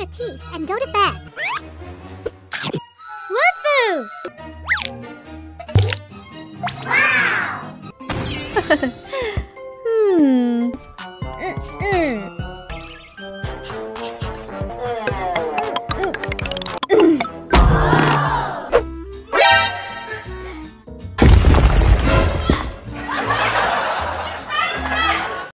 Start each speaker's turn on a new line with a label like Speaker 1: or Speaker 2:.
Speaker 1: your teeth and go to bed. Woohoo! Wow!